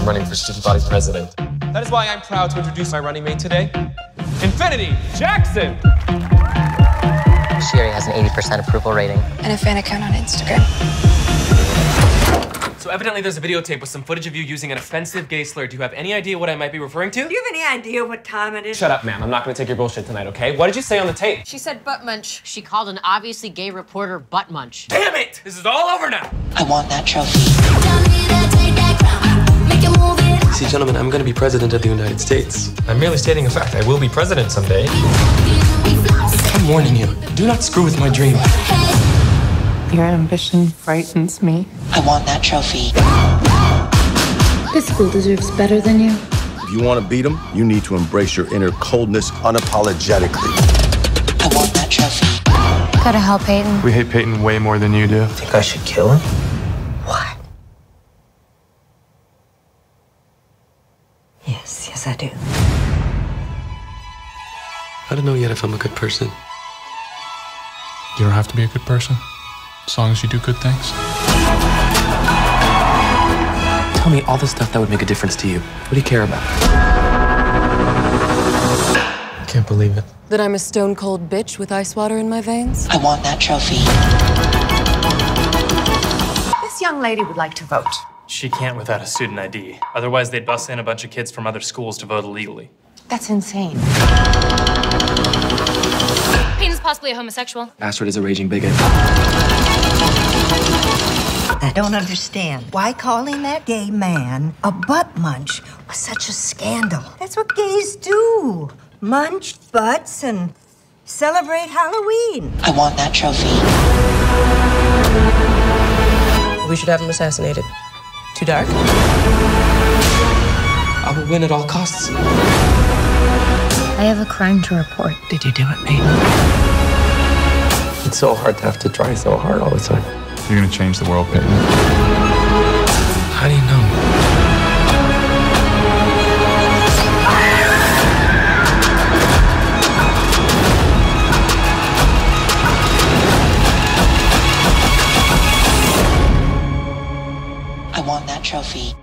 I'm running for student body president. That is why I'm proud to introduce my running mate today, Infinity Jackson. She already has an 80% approval rating. And a fan account on Instagram. So evidently there's a videotape with some footage of you using an offensive gay slur. Do you have any idea what I might be referring to? Do you have any idea what time it is? Shut up, ma'am. I'm not gonna take your bullshit tonight, okay? What did you say on the tape? She said butt munch. She called an obviously gay reporter butt munch. Damn it! This is all over now! I want that trophy. See, gentlemen, I'm gonna be president of the United States. I'm merely stating a fact. I will be president someday. I'm warning you. Do not screw with my dream. Your ambition frightens me. I want that trophy. This school deserves better than you. If you want to beat him, you need to embrace your inner coldness unapologetically. I want that trophy. Gotta help Payton. We hate Payton way more than you do. Think I should kill him? I do. I don't know yet if I'm a good person. You don't have to be a good person, as long as you do good things. Tell me all the stuff that would make a difference to you. What do you care about? I Can't believe it. That I'm a stone cold bitch with ice water in my veins? I want that trophy. This young lady would like to vote. She can't without a student ID. Otherwise, they'd bus in a bunch of kids from other schools to vote illegally. That's insane. Payton's possibly a homosexual. Astrid is a raging bigot. I don't understand why calling that gay man a butt munch was such a scandal. That's what gays do munch butts and celebrate Halloween. I want that trophy. We should have him assassinated. Too dark? I will win at all costs. I have a crime to report. Did you do it, Payton? It's so hard to have to try so hard all the time. You're gonna change the world, Payton. How do you know? trophy.